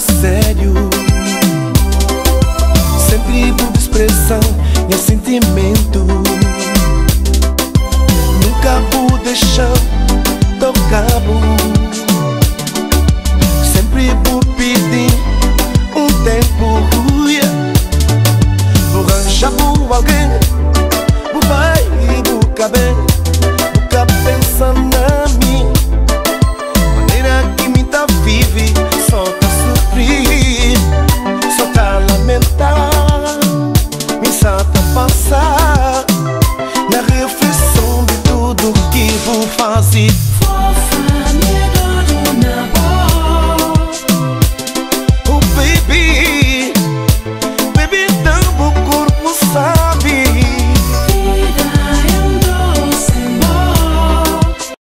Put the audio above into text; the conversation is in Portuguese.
sério. Sempre por expressar meu sentimento. Nunca vou deixar tocá-lo be.